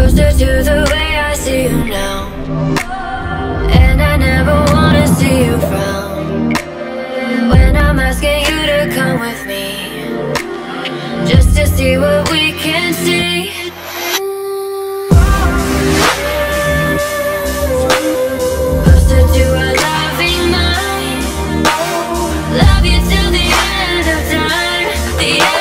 closer to the way I see you now. And I never wanna see you frown. When I'm asking you to come with me. Just to see what we can see. Love you till the end of time.